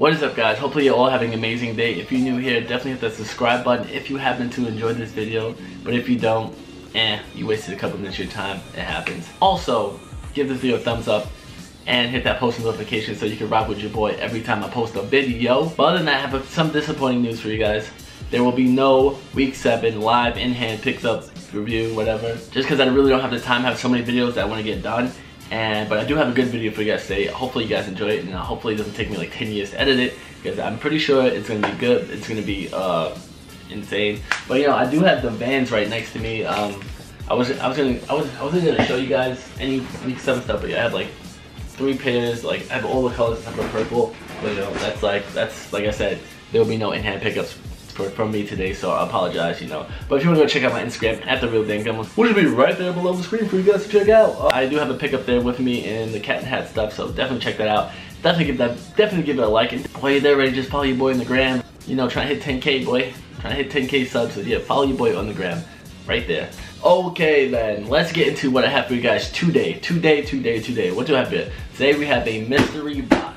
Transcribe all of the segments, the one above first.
What is up guys? Hopefully you're all having an amazing day. If you're new here, definitely hit the subscribe button if you happen to enjoy this video. But if you don't, eh, you wasted a couple minutes of your time. It happens. Also, give this video a thumbs up and hit that post notification so you can rock with your boy every time I post a video. But other than that, I have some disappointing news for you guys. There will be no week seven live in-hand picks up review, whatever. Just because I really don't have the time, I have so many videos that I want to get done. And but I do have a good video for you guys today. Hopefully you guys enjoy it, and hopefully it doesn't take me like 10 years to edit it because I'm pretty sure it's gonna be good. It's gonna be uh, insane. But you know, I do have the Vans right next to me. Um, I was I was gonna I was I wasn't gonna show you guys any week seven stuff, but yeah, I have like three pairs. Like I have all the colors except for purple. But you know, that's like that's like I said, there will be no in-hand pickups for, from me today, so I apologize, you know. But if you want to go check out my Instagram, at the real Dan Dangum, which will be right there below the screen for you guys to check out. Uh, I do have a pickup there with me in the cat and hat stuff, so definitely check that out. Definitely give that, definitely give it a like. And while you're there, ready, just follow your boy on the gram. You know, trying to hit 10k, boy. Trying to hit 10k subs, so yeah, follow your boy on the gram, right there. Okay then, let's get into what I have for you guys today. Today, today, today. What do I have here? Today we have a mystery box.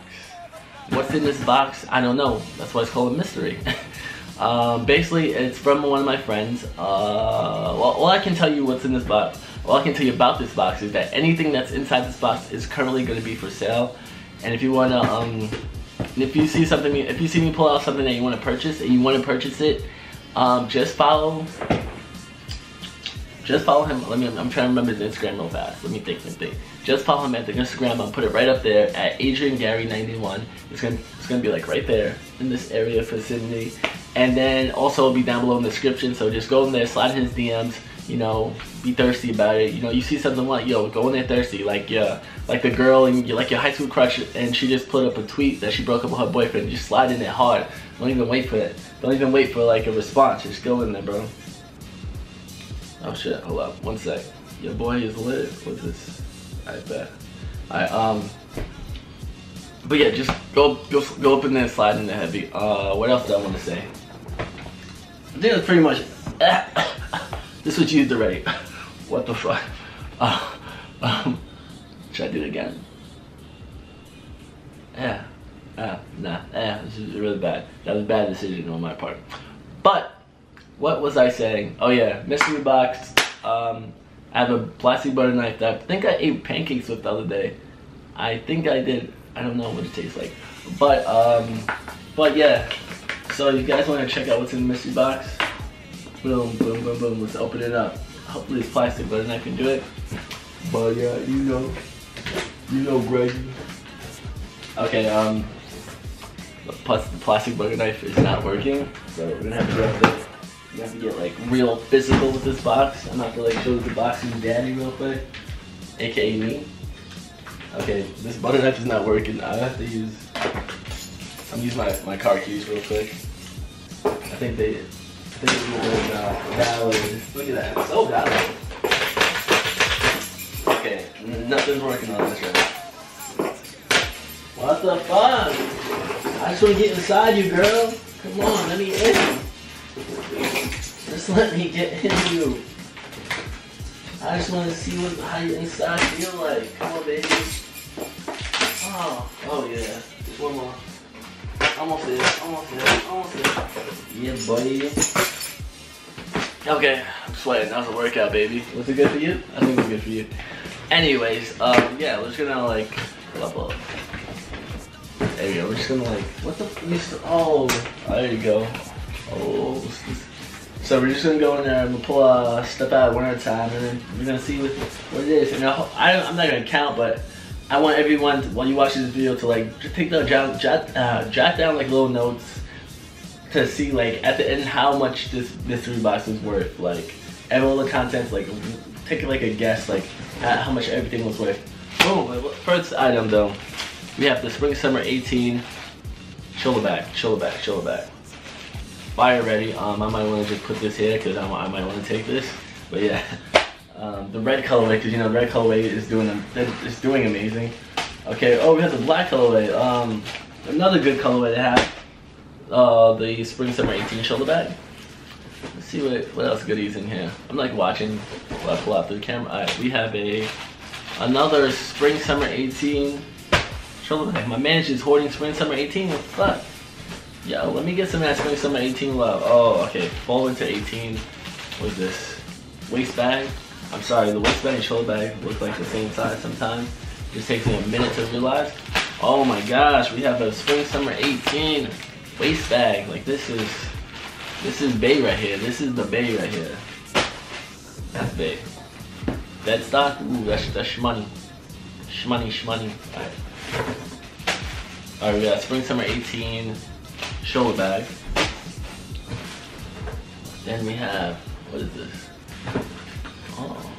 What's in this box? I don't know. That's why it's called a mystery. Um, basically, it's from one of my friends. Uh, well, all I can tell you what's in this box, all I can tell you about this box is that anything that's inside this box is currently going to be for sale. And if you want to, um, if you see something, if you see me pull out something that you want to purchase and you want to purchase it, um, just follow, just follow him. Let me, I'm trying to remember his Instagram real fast. Let me think, let me think. Just follow him at the Instagram. I'll put it right up there at Adrian Gary 91. It's gonna, it's gonna be like right there in this area for vicinity. And then also it'll be down below in the description. So just go in there, slide in his DMs, you know, be thirsty about it. You know, you see something like, yo, go in there thirsty. Like, yeah, like the girl and like your high school crush and she just put up a tweet that she broke up with her boyfriend. Just slide in it hard. Don't even wait for it. Don't even wait for like a response. Just go in there, bro. Oh shit, hold up, one sec. Your boy is lit. What's this? I bet. I um but yeah, just go go go up in there and slide in the heavy. Uh what else do I want to say? I think that's pretty much this was used already. what the fuck? Uh, um, should I do it again? Yeah. Uh, nah, yeah, this is really bad. That was a bad decision on my part. But what was I saying? Oh yeah, mystery box. Um, I have a plastic butter knife that I think I ate pancakes with the other day. I think I did. I don't know what it tastes like, but um, but yeah. So you guys want to check out what's in the mystery box? Boom, boom, boom, boom. Let's open it up. Hopefully it's plastic butter knife can do it. But yeah, you know, you know, Greg. Okay, um, the plastic butter knife is not working, so we're gonna have to grab this. You have to get like real physical with this box. I'm not gonna like show the boxing daddy real quick, aka me. Okay, this butter knife is not working. I have to use. I'm using my my car keys real quick. I think they, I think it's uh, valid. Look at that, so valid. Okay, nothing's working on this right now. What the fuck? I just want to get inside you, girl. Come on, let me in. Just let me get in you. I just want to see what how your inside feel like. Come on, baby. Oh, oh yeah. Just one more. Almost there. Almost there. Almost there. Yeah, buddy. Okay, I'm sweating. That was a workout, baby. Was it good for you? I think it was good for you. Anyways, um, yeah, we're just gonna like pull up. There you go. We're just gonna like, what the? Oh, there you go. Oh, so we're just gonna go in there and we'll pull uh, stuff out one at a time, and then we're gonna see what, what it is. And I, I'm not gonna count, but I want everyone to, while you watch this video to like just take the jot jot, uh, jot down like little notes to see like at the end how much this mystery box is worth. Like and all the contents, like take like a guess like how much everything was worth. Oh, first item though, we have the Spring Summer 18 Shoulder Bag, Shoulder Bag, Shoulder Bag fire ready. Um, I might want to just put this here because I, I, might want to take this. But yeah, um, the red colorway because you know the red colorway is doing it's doing amazing. Okay. Oh, we have the black colorway. Um, another good colorway to have. Uh, the spring summer 18 shoulder bag. Let's see what what else goodies in here. I'm like watching while I pull out the camera. We have a another spring summer 18 shoulder bag. My man is hoarding spring summer 18. What the fuck? Yo, let me get some of that spring summer 18 love. Oh, okay. Fall into 18. What's this? Waist bag. I'm sorry, the bag and shoulder bag look like the same size sometimes. It just takes me a minute to realize. Oh my gosh, we have a spring summer 18 waist bag. Like this is this is Bay right here. This is the Bay right here. That's Bay. That stock, ooh, that's that's shmoney. Shmoney, shmoney. Alright. Alright, we got spring summer 18 shoulder bag. Then we have what is this? Oh.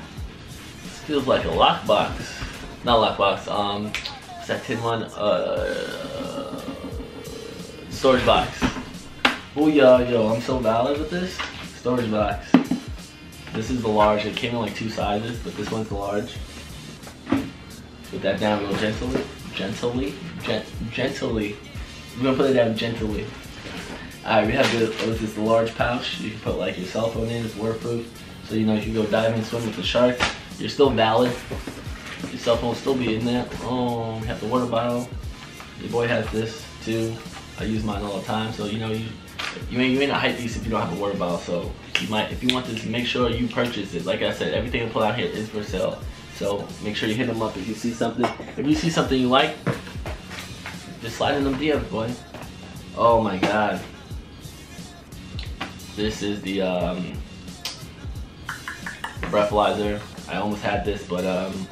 This feels like a lockbox. Not lockbox, um what's that tin one? Uh storage box. Oh yeah, yo, I'm so valid with this. Storage box. This is the large. It came in like two sizes, but this one's the large. Put that down real gently. Gently? Gent gently. We're gonna put it down gently. Alright, we have the, what is this, the large pouch. You can put like your cell phone in, it's waterproof. So you know if you can go diving, swim with the sharks. You're still valid. Your cell phone will still be in there. Oh, we have the water bottle. Your boy has this too. I use mine all the time, so you know you you ain't you ain't a hype beast if you don't have a water bottle. So you might if you want this, make sure you purchase it. Like I said, everything I pull out here is for sale. So make sure you hit them up if you see something. If you see something you like, just slide in them DMs, boy. Oh my god. This is the um, breathalyzer. I almost had this, but um,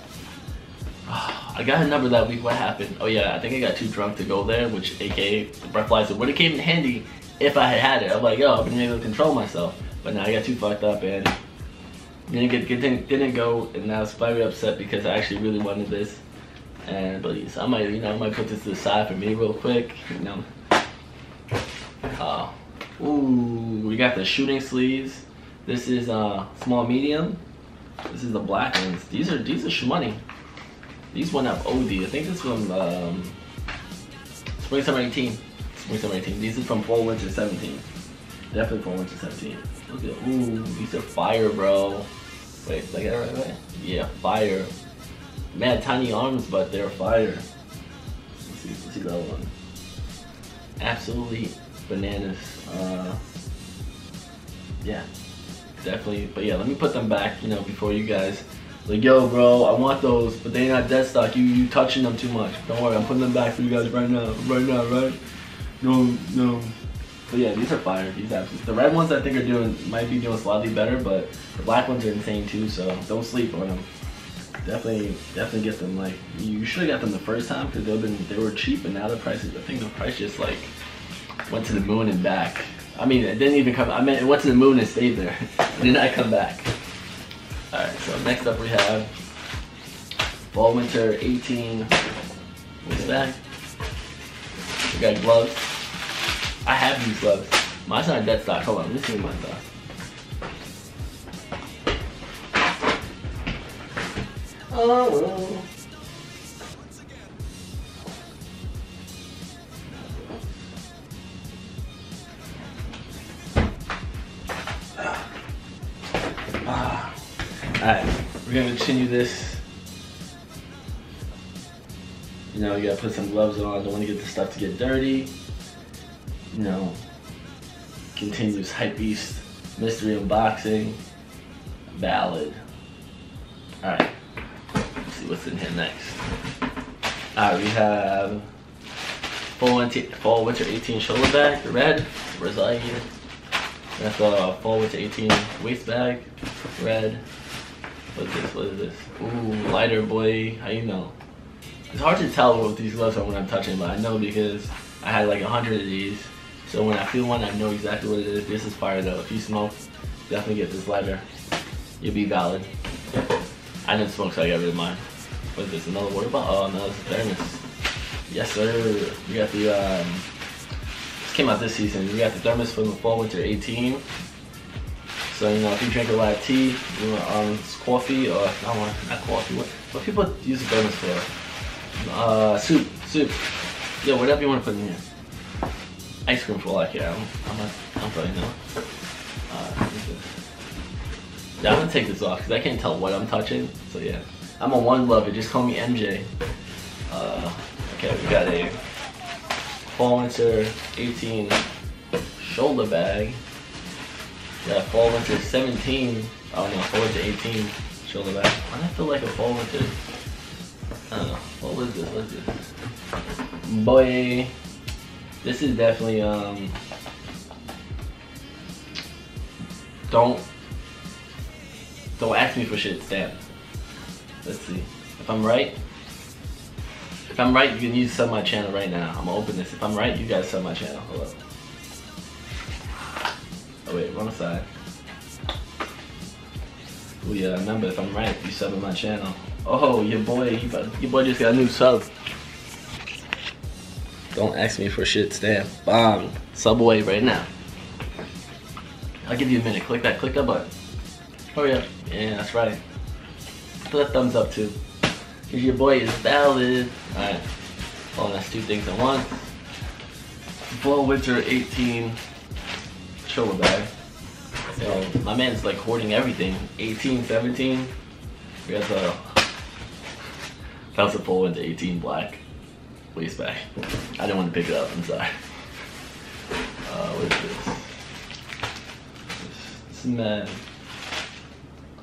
I got a number that week. What happened? Oh yeah, I think I got too drunk to go there, which aka the breathalyzer would have came in handy if I had had it. I'm like, yo, I've been able to control myself. But now I got too fucked up and didn't get didn't, didn't go, and I was very upset because I actually really wanted this. And but so I might, you know, I might put this to the side for me real quick. You know. Uh, ooh, we got the shooting sleeves. This is uh small medium. This is the black ones. These are these are shmoney. These went up OD. I think this from um, spring summer 18. Spring summer 18. These are from fall winter 17. Definitely fall winter 17. Look at ooh, these are fire, bro. Wait, did I get it right away? Yeah, fire. Man, tiny arms, but they're fire. Let's see, let's see that one. Absolutely bananas. Uh, yeah, definitely. But yeah, let me put them back, you know, before you guys like, yo, bro, I want those, but they not dead stock. You you touching them too much. Don't worry, I'm putting them back for you guys right now, right now, right? No, no. But yeah, these are fire. These absolutely. The red ones I think are doing might be doing slightly better, but the black ones are insane too. So don't sleep on them. Definitely, definitely get them. Like you should have got them the first time because they've been they were cheap, and now the prices. I think the price just like went to the moon and back. I mean, it didn't even come. I mean, it went to the moon and stayed there. did not come back. All right. So next up we have fall winter 18. What's that? We got gloves. I have these gloves. Mine's not dead stock. Hold on, let me see my stuff. Oh. Ah. Continue this. You know, you gotta put some gloves on. Don't wanna get the stuff to get dirty. You know, continues hype beast, mystery unboxing, ballad. Alright, let's see what's in here next. Alright, we have fall winter, fall winter 18 shoulder bag, red, Rosalier. That's a fall winter 18 waist bag, red. What is this? What is this? Ooh, lighter boy. How you know? It's hard to tell what these gloves are when I'm touching, but I know because I had like a hundred of these. So when I feel one, I know exactly what it is. This is fire though. If you smoke, definitely get this lighter. You'll be valid. I didn't smoke, so I got rid of mine. What is this? Another water bottle? Oh no, it's a thermos. Yes, sir. We got the um. This came out this season. We got the thermos from the fall winter 18. So you know, if you drink a lot of tea, you know, um, coffee or not not coffee. What what people use thermos for? Uh, soup, soup. Yeah, whatever you want to put in here. Ice cream for all I care. I'm, I'm not, I don't really know. Uh, yeah, I'm gonna take this off because I can't tell what I'm touching. So yeah, I'm a one lover. Just call me MJ. Uh, Okay, we got a fall winter 18 shoulder bag. A fall winter 17. Oh no, fall winter 18 shoulder bag. Why do I feel like a fall winter? I don't know. What was this? What is this? Boy, this is definitely um. Don't don't ask me for shit, Stan. Let's see. If I'm right, if I'm right, you can use sub my channel right now. I'm gonna open this. If I'm right, you guys sub my channel. Hold up. Oh wait, wrong side. Oh yeah, remember if I'm right, you sub my channel. Oh, your boy, your boy just got a new sub. Don't ask me for shit, Stan. Bomb. Subway right now. I'll give you a minute. Click that, click that button. Oh, Hurry up. Yeah, that's right. Put that thumbs up too. Cause your boy is valid. Alright. Oh, that's two things at once. Fall winter 18 shoulder bag. So my man's like hoarding everything. 18, 17. We got the that's a full winter 18 black waist bag. I didn't want to pick it up, I'm sorry. Uh, what is this? This, this man.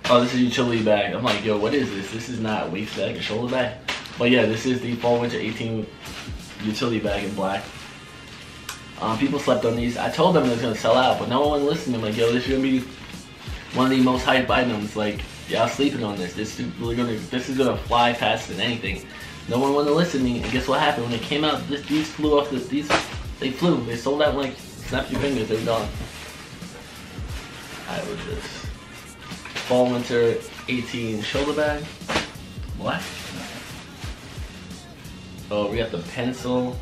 Oh, this is utility bag. I'm like, yo, what is this? This is not a waist bag, a shoulder bag. But yeah, this is the fall winter 18 utility bag in black. Um, people slept on these. I told them it was gonna sell out, but no one listened. I'm like, yo, this is gonna be one of the most hyped items. Like, y'all sleeping on this. This is really gonna, this is gonna fly faster than anything. No one wanted to listen to me. And guess what happened when it came out? This, these flew off. The, these, they flew. They sold out like snap your fingers. They're gone. I was just fall winter 18 shoulder bag. Black. Oh, we got the pencil.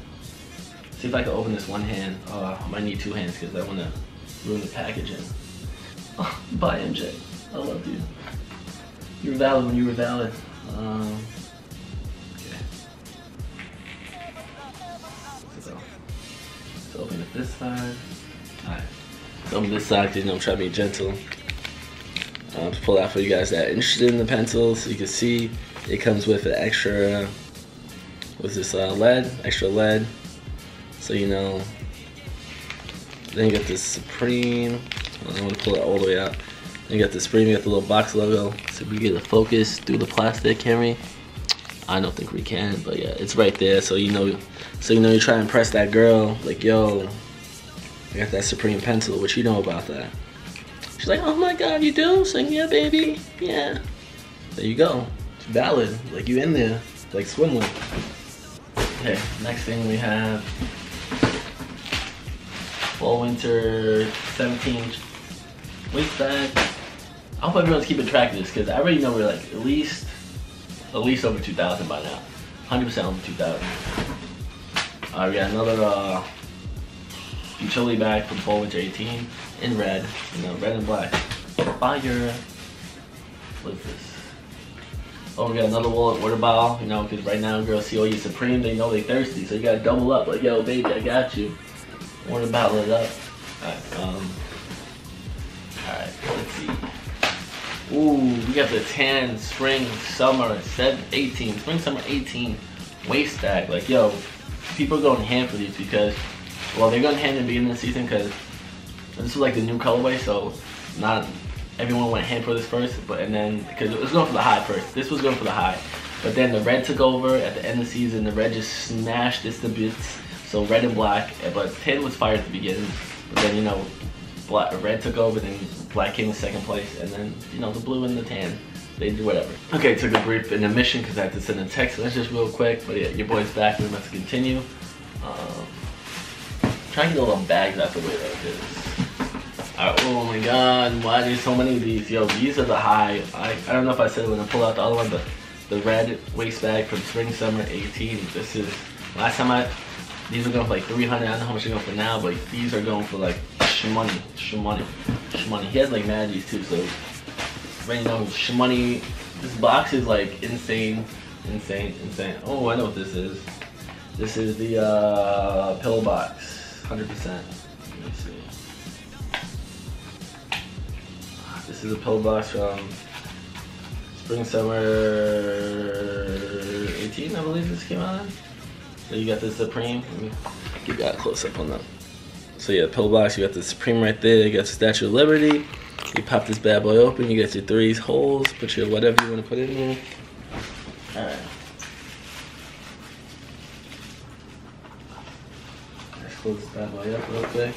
See if I can open this one hand. Oh, I might need two hands because I want to ruin the packaging. Bye MJ. I love you. You were valid when you were valid. Um, okay. So, so open it this side. Alright. Open this side because you know I'm trying to be gentle. Um, to pull out for you guys that are interested in the pencils. So you can see it comes with an extra, with this uh, lead, extra lead. So you know, then you got this Supreme. I'm gonna pull it all the way out. Then you got the Supreme, you got the little box logo. So we get the focus through the plastic, can we? I don't think we can, but yeah, it's right there. So you know, so you know you try and impress that girl, like yo, I got that Supreme pencil. What you know about that? She's like, oh my god, you do? Saying, yeah, baby, yeah. There you go. It's valid. Like you in there, like swimwear. Okay, next thing we have fall winter 17 waist bag. I hope everyone's keeping track of this because I already know we're like at least at least over 2,000 by now. 100% over 2,000. Alright, we got another uh, utility bag from fall winter 18 in red, you know, red and black. Fire. What is this? Oh, we got another wallet water bottle, you know, because right now girls see all your Supreme, they know they thirsty, so you gotta double up. Like, yo, baby, I got you. Water bottle it up. Alright, um, alright, let's see. Ooh, we got the tan spring summer 7, 18, spring summer 18 waist bag. Like, yo, people are going hand for these because, well, they're going hand in the beginning of the season because this was like the new colorway, so not everyone went hand for this first, but and then because it was going for the high first. This was going for the high, but then the red took over at the end of the season. The red just smashed this to bits. So red and black, but tan was fire at the beginning, but then you know, black red took over, then black came in second place, and then you know the blue and the tan. They do whatever. Okay, took a brief intermission because I had to send a text message real quick. But yeah, your boy's back. We must continue. Um, trying to get a little bags out the way though, Alright, oh my god, why are there so many of these? Yo, these are the high. I, I don't know if I said when I pull out the other one, but the red waist bag from spring summer 18. This is last time I these are going for like 300. I don't know how much they're going for now, but these are going for like shmoney, shmoney, shmoney. He has like Maggies too, so right now shmoney. This box is like insane, insane, insane. Oh, I know what this is. This is the uh, pillow box, 100%. Let me see. This is a pill box from Spring Summer 18, I believe this came out. So you got the Supreme. Let me give you a close up on that. So yeah, pillbox, you got the Supreme right there. You got the Statue of Liberty. You pop this bad boy open. You got your three holes. Put your whatever you want to put in there. All right. Let's close this bad boy up real quick.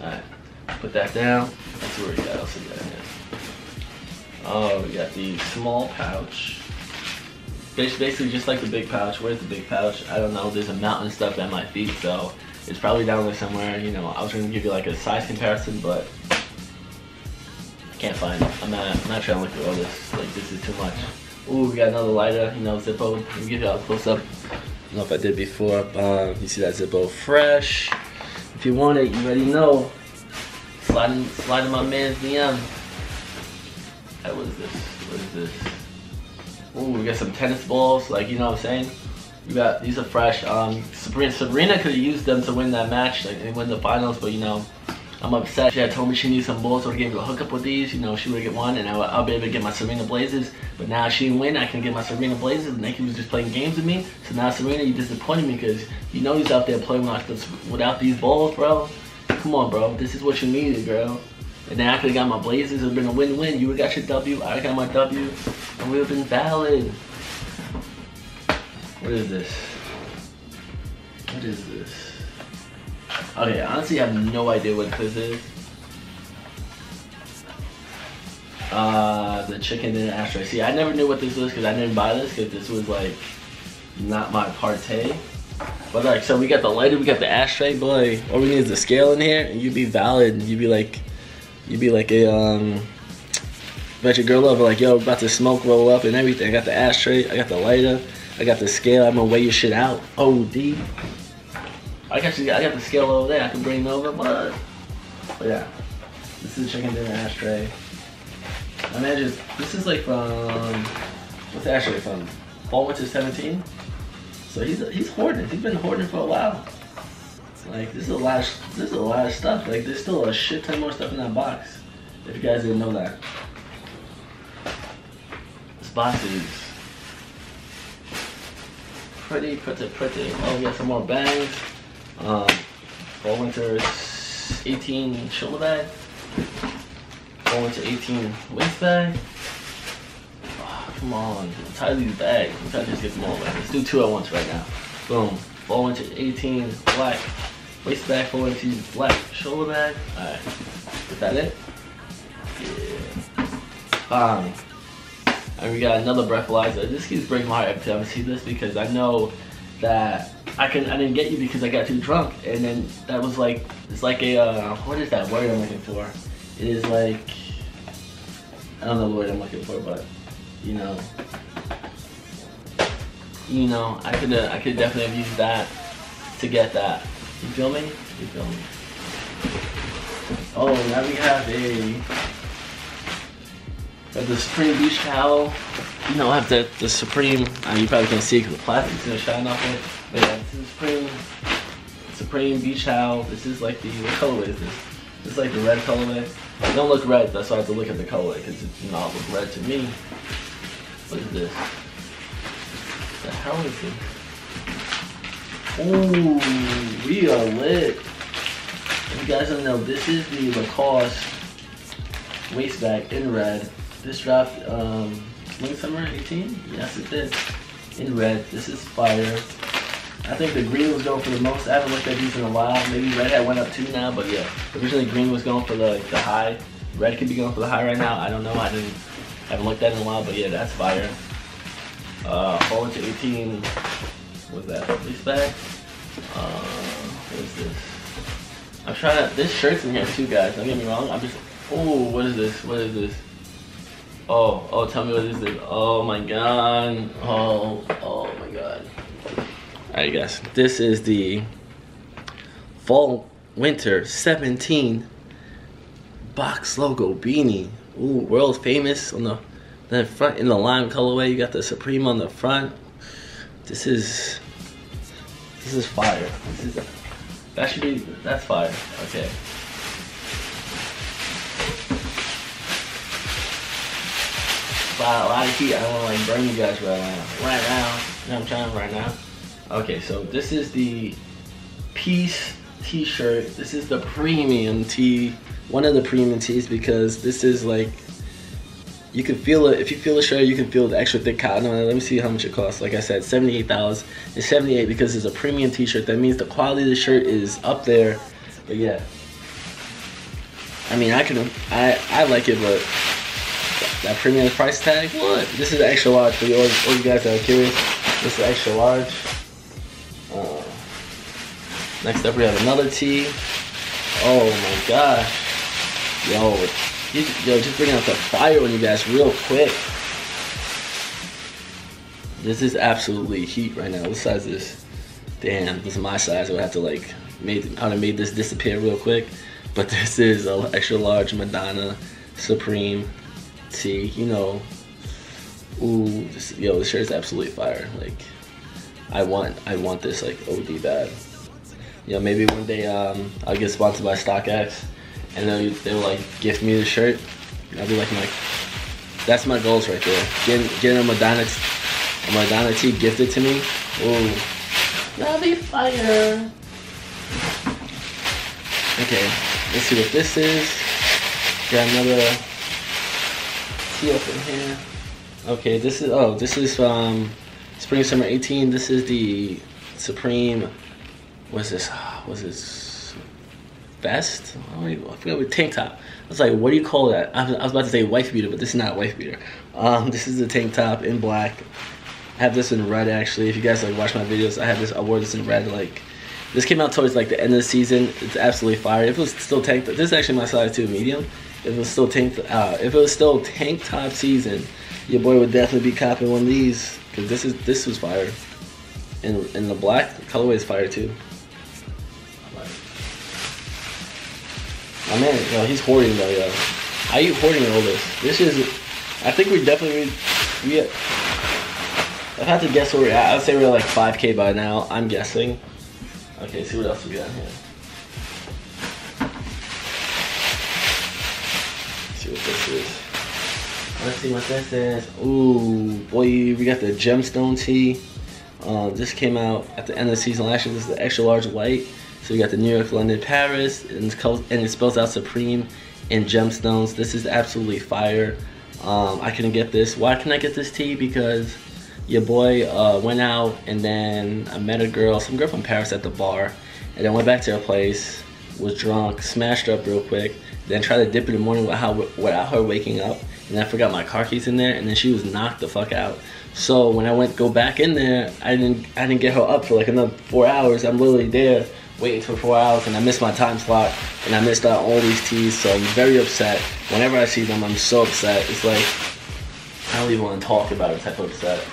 All right. Put that down. That's where we got. we got here. Oh, we got the small pouch. Basically just like the big pouch. Where's the big pouch? I don't know. There's a mountain stuff at my feet, so it's probably down there somewhere. You know, I was gonna give you like a size comparison, but I can't find it. I'm not, I'm not trying to look through all this. Like this is too much. Ooh, we got another lighter, you know, Zippo. Let me give you a close up. I don't know if I did before. Um, you see that Zippo fresh. If you want it, you already know. Sliding, sliding my man's DM. Hey, what is this? What is this? Ooh, we got some tennis balls, like, you know what I'm saying? You got, these are fresh. Um, Serena, Serena could have used them to win that match, like, and win the finals, but, you know, I'm upset. She had told me she needs some balls, so I gave her a hookup with these. You know, she would get one, and I, will be able to get my Serena Blazers. But now she didn't win, I can get my Serena Blazers, and Nikki was just playing games with me. So now, Serena, you disappointed me because you know he's out there playing without these balls, bro. Come on, bro. This is what you needed, bro. And then I could have got my Blazers. It would have been a win-win. You would have got your W. I got my W. And we would have been valid. What is this? What is this? Okay, honestly, I have no idea what this is. Uh, the chicken the ashtray. See, I never knew what this was because I didn't buy this because this was like not my party. But like, so we got the lighter, we got the ashtray, boy. All we need is the scale in here, and you'd be valid. You'd be like, you'd be like a um, bet your girl over like, yo, about to smoke roll up and everything. I got the ashtray, I got the lighter, I got the scale. I'm gonna weigh your shit out. OD. I got you. I got the scale over there. I can bring it over, but, but yeah, this is chicken dinner ashtray. I just this is like from what's the ashtray from? Fall Winter 17. So he's he's hoarding. He's been hoarding for a while. Like this is a lot. Of, this is a lot of stuff. Like there's still a shit ton more stuff in that box. If you guys didn't know that. This box is pretty, pretty, pretty. Oh, we got some more bags. Um, Fall Winter 18 shoulder bag. Fall Winter 18 waist bag. Come on, I'm tired these bags. To just get them all. Let's do two at once right now. Boom. Fall Winter 18 black. Waist bag, fall into black. Shoulder bag. Alright. Is that it? Yeah. Bang. And we got another breathalyzer. This keeps breaking my heart every time I see this because I know that I can I didn't get you because I got too drunk. And then that was like it's like a uh, what is that word I'm looking for? It is like I don't know the word I'm looking for, but you know, you know, I could I could definitely have used that to get that. You me? You me? Oh, now we have a have the Supreme beach towel. You know, I have the the Supreme. Uh, you probably can't see because the plastic's gonna shine off it. But yeah, this is Supreme Supreme beach towel. This is like the what colorway is this? This is like the red colorway. It don't look red, that's why I have to look at the colorway because it does not look red to me. What is this? The hell is this? Ooh, we are lit. You guys don't know, this is the Lacoste waist bag in red. This dropped um, spring summer 18? Yes, it did. In red. This is fire. I think the green was going for the most. I haven't looked at these in a while. Maybe red had went up too now, but yeah. Originally green was going for the, the high. Red could be going for the high right now. I don't know. I didn't haven't looked at it in a while, but yeah, that's fire. Uh, fall into 18, what's that, this bag? Uh, what is this? I'm trying to, this shirt's in here too, guys, don't get me wrong. I'm just, oh, what is this? What is this? Oh, oh, tell me what is this? Oh my god. Oh, oh my god. Alright, guys, this is the fall winter 17 box logo beanie. Ooh, world famous on the, the front in the lime colorway. You got the Supreme on the front. This is this is fire. This is that should be that's fire. Okay. spot, a lot of heat. I want to like burn you guys right now. Right now. You know I'm trying right now? Okay, so this is the Peace t-shirt. This is the premium tee. One of the premium tees because this is like you can feel it. If you feel the shirt, you can feel the extra thick cotton on it. Let me see how much it costs. Like I said, $78. It's 78 because it's a premium t-shirt. That means the quality of the shirt is up there. But yeah. I mean, I can, I, I like it, but that premium price tag, what? This is extra large for you, all you guys that are curious. This is extra large. Uh, next up, we have another tee. Oh my gosh. Yo, yo, just bringing out the fire on you guys real quick. This is absolutely heat right now. What size is this? Damn, this is my size. I would have to like, made, I would have made this disappear real quick. But this is an extra large Madonna Supreme tee. You know, ooh, this, yo, this shirt is absolutely fire. Like, I want, I want this like OD bad. You know, maybe one day um, I'll get sponsored by StockX, and they'll they'll like gift me the shirt. I'll be like, like, that's my goals right there. Getting getting a Madonna a Madonna tee gifted to me. Ooh, that'll be fire. Okay, let's see what this is. Got another tee up in here. Okay, this is oh, this is um spring summer 18. This is the Supreme. What's this? what's this vest? I even, I forgot what tank top. I was like, what do you call that? I was about to say wife beater, but this is not wife beater. Um, this is the tank top in black. I have this in red actually. If you guys like watch my videos, I have this. I wore this in red. Like this came out towards like the end of the season. It's absolutely fire. If it was still tank, this is actually my size too, medium. If it was still tank, uh, if it was still tank top season, your boy would definitely be copping one of these because this is this was fire. And and the black colorway is fire too. Man, yo, he's hoarding though, yo. How you hoarding all this? This is, I think we definitely, we, I've had to guess where we're at. I'd say we're like 5K by now, I'm guessing. Okay, see what else we got here. Let's see what this is. Let's see what this is. Ooh, boy, we got the gemstone tee. Um, this came out at the end of the season last year. This is the extra large white. So we got the New York, London, Paris, and, and it spells out Supreme in gemstones. This is absolutely fire. Um, I couldn't get this. Why can I get this tee? Because your boy uh, went out and then I met a girl, some girl from Paris at the bar, and then went back to her place, was drunk, smashed up real quick, then tried to dip in the morning without, without her waking up, and I forgot my car keys in there, and then she was knocked the fuck out. So when I went go back in there, I didn't I didn't get her up for like another four hours. I'm literally there waiting for four hours, and I missed my time slot, and I missed out all these teas, So I'm very upset. Whenever I see them, I'm so upset. It's like I don't even want to talk about it. Type of upset.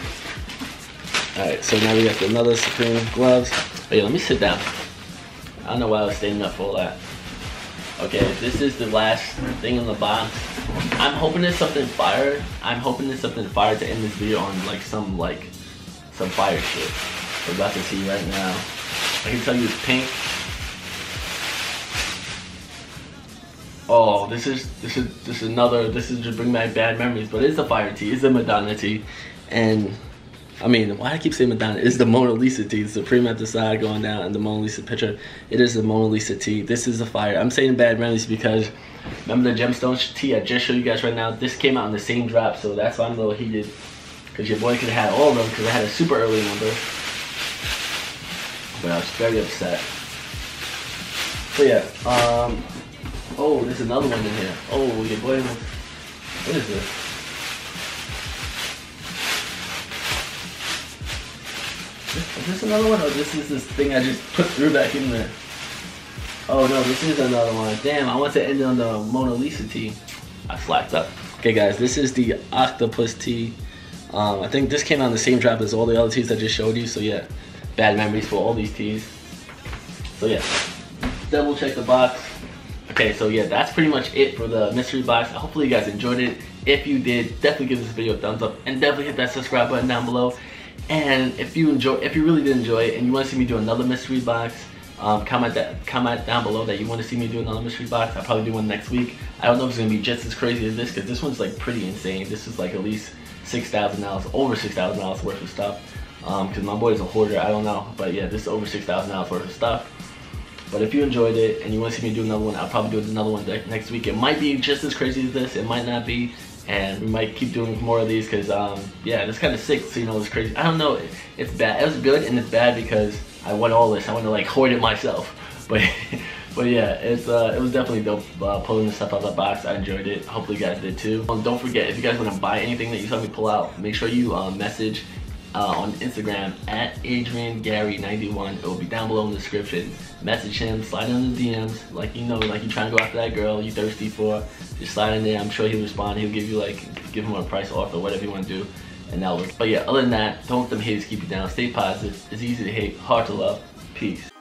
All right, so now we got another Supreme gloves. Oh hey, let me sit down. I don't know why I was standing up for all that. Okay, this is the last thing in the box. I'm hoping there's something fire. I'm hoping there's something fire to end this video on like some like some fire shit. We're about to see right now. I can tell you it's pink. Oh, this is this is this is another this is just bring back bad memories, but it's a fire tea, it's a Madonna tea. And I mean, why I keep saying Madonna? It's the Mona Lisa tee. The Supreme at the side going down and the Mona Lisa picture. It is the Mona Lisa tea. This is a fire. I'm saying bad memories because remember the gemstone tea I just showed you guys right now? This came out in the same drop, so that's why I'm a little heated. Because your boy could have had all of them because I had a super early number. But I was very upset. So yeah, um, oh, there's another one in here. Oh, your boy, what is this? Is this another one or this is this thing I just put through back in there? Oh no, this is another one. Damn, I want to end on the Mona Lisa tee. I slacked up. Okay guys, this is the octopus tee. Um, I think this came in the same drop as all the other tees I just showed you, so yeah. Bad memories for all these tees. So yeah, double check the box. Okay, so yeah, that's pretty much it for the mystery box. Hopefully you guys enjoyed it. If you did, definitely give this video a thumbs up and definitely hit that subscribe button down below. And if you enjoy, if you really did enjoy it and you want to see me do another mystery box, Um, comment that comment down below that you want to see me do another mystery box. I'll probably do one next week. I don't know if it's gonna be just as crazy as this because this one's like pretty insane. This is like at least six thousand dollars, over six thousand dollars worth of stuff. Because um, my boy is a hoarder, I don't know, but yeah, this is over six thousand dollars worth of stuff. But if you enjoyed it and you want to see me do another one, I'll probably do another one next week. It might be just as crazy as this. It might not be. And we might keep doing more of these because, um, yeah, it's kind of sick. So, you know, it's crazy. I don't know. It's bad. It was good and it's bad because I want all this. I want to, like, hoard it myself. But, but yeah, it's uh, it was definitely dope uh, pulling this stuff out of the box. I enjoyed it. Hopefully you guys did too. Um, don't forget, if you guys want to buy anything that you saw me pull out, make sure you uh, message uh, on Instagram at AdrianGary91. It will be down below in the description. Message him, slide in the DMs, like you know, like you trying to go after that girl you thirsty for. Just slide in there. I'm sure he'll respond. He'll give you like, give him a price offer, whatever you want to do, and that'll work. But yeah, other than that, don't let them haters keep you down. Stay positive. It's easy to hate, hard to love. Peace.